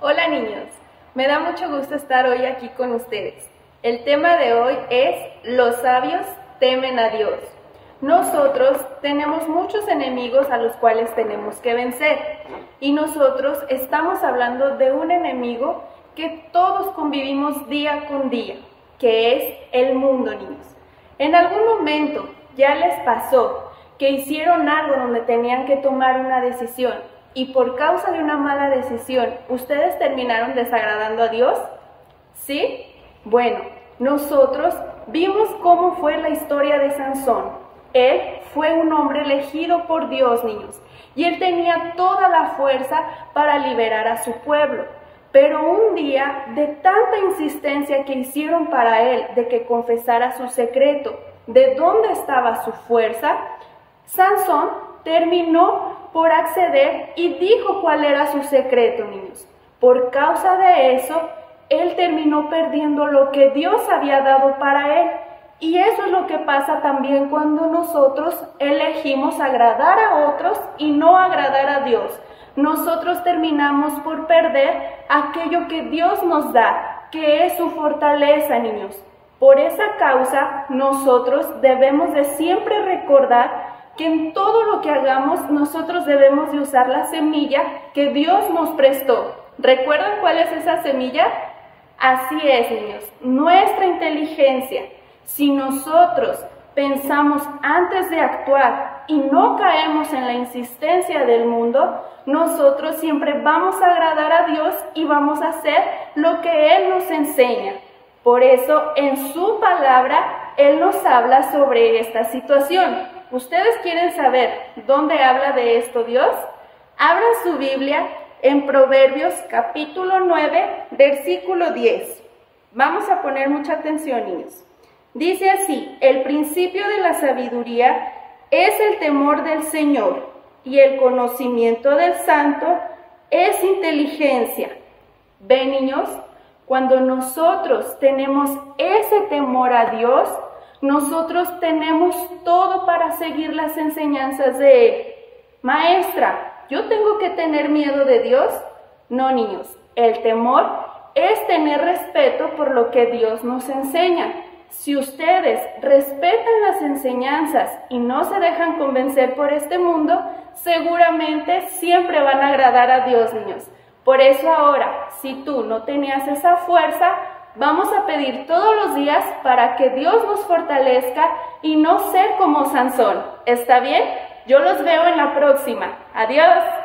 Hola niños, me da mucho gusto estar hoy aquí con ustedes. El tema de hoy es los sabios temen a Dios. Nosotros tenemos muchos enemigos a los cuales tenemos que vencer y nosotros estamos hablando de un enemigo que todos convivimos día con día, que es el mundo, niños. En algún momento ya les pasó que hicieron algo donde tenían que tomar una decisión y por causa de una mala decisión ustedes terminaron desagradando a Dios? ¿Sí? Bueno, nosotros vimos cómo fue la historia de Sansón. Él fue un hombre elegido por Dios, niños, y él tenía toda la fuerza para liberar a su pueblo. Pero un día, de tanta insistencia que hicieron para él de que confesara su secreto, de dónde estaba su fuerza, Sansón terminó por acceder y dijo cuál era su secreto, niños. Por causa de eso, él terminó perdiendo lo que Dios había dado para él. Y eso es lo que pasa también cuando nosotros elegimos agradar a otros y no agradar a Dios. Nosotros terminamos por perder aquello que Dios nos da, que es su fortaleza, niños. Por esa causa, nosotros debemos de siempre recordar que en todo lo que hagamos nosotros debemos de usar la semilla que Dios nos prestó. ¿Recuerdan cuál es esa semilla? Así es, niños, nuestra inteligencia. Si nosotros pensamos antes de actuar y no caemos en la insistencia del mundo, nosotros siempre vamos a agradar a Dios y vamos a hacer lo que Él nos enseña. Por eso en su palabra Él nos habla sobre esta situación. ¿Ustedes quieren saber dónde habla de esto Dios? Abran su Biblia en Proverbios capítulo 9, versículo 10. Vamos a poner mucha atención, niños. Dice así, el principio de la sabiduría es el temor del Señor y el conocimiento del santo es inteligencia. ¿Ven, niños? Cuando nosotros tenemos ese temor a Dios, nosotros tenemos todo para seguir las enseñanzas de Él. Maestra, ¿yo tengo que tener miedo de Dios? No, niños, el temor es tener respeto por lo que Dios nos enseña. Si ustedes respetan las enseñanzas y no se dejan convencer por este mundo, seguramente siempre van a agradar a Dios, niños. Por eso ahora, si tú no tenías esa fuerza, Vamos a pedir todos los días para que Dios nos fortalezca y no ser como Sansón. ¿Está bien? Yo los veo en la próxima. Adiós.